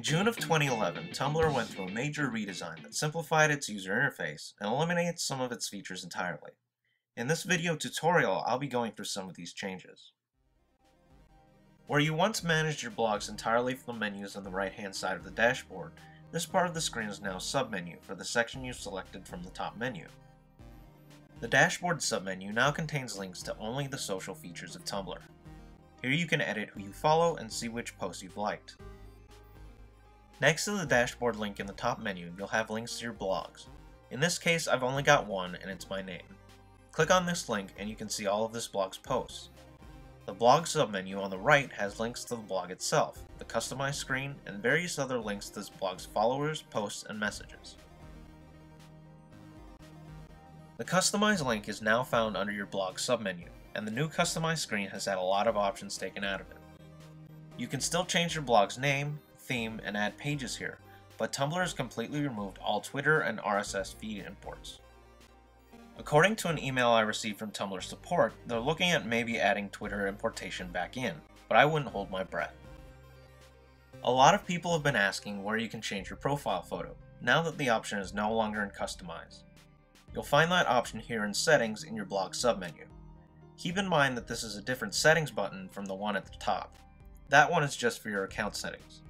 June of 2011, Tumblr went through a major redesign that simplified its user interface and eliminated some of its features entirely. In this video tutorial, I'll be going through some of these changes. Where you once managed your blogs entirely from the menus on the right-hand side of the dashboard, this part of the screen is now a submenu for the section you've selected from the top menu. The dashboard submenu now contains links to only the social features of Tumblr. Here you can edit who you follow and see which posts you've liked. Next to the dashboard link in the top menu, you'll have links to your blogs. In this case, I've only got one, and it's my name. Click on this link and you can see all of this blog's posts. The blog submenu on the right has links to the blog itself, the customized screen, and various other links to this blog's followers, posts, and messages. The customized link is now found under your blog submenu, and the new customized screen has had a lot of options taken out of it. You can still change your blog's name, theme, and add pages here, but Tumblr has completely removed all Twitter and RSS feed imports. According to an email I received from Tumblr support, they're looking at maybe adding Twitter importation back in, but I wouldn't hold my breath. A lot of people have been asking where you can change your profile photo, now that the option is no longer in Customize. You'll find that option here in Settings in your blog submenu. Keep in mind that this is a different settings button from the one at the top. That one is just for your account settings.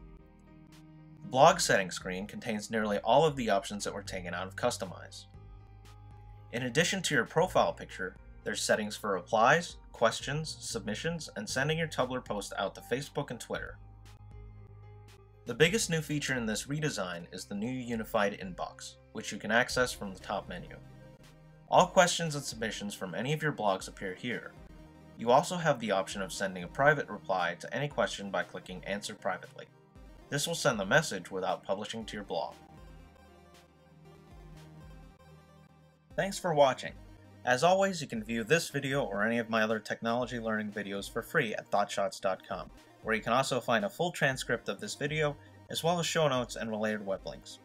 Blog settings screen contains nearly all of the options that were taken out of Customize. In addition to your profile picture, there's settings for replies, questions, submissions, and sending your Tumblr post out to Facebook and Twitter. The biggest new feature in this redesign is the new unified inbox, which you can access from the top menu. All questions and submissions from any of your blogs appear here. You also have the option of sending a private reply to any question by clicking Answer Privately. This will send the message without publishing to your blog. Thanks for watching. As always, you can view this video or any of my other technology learning videos for free at thoughtshots.com, where you can also find a full transcript of this video, as well as show notes and related web links.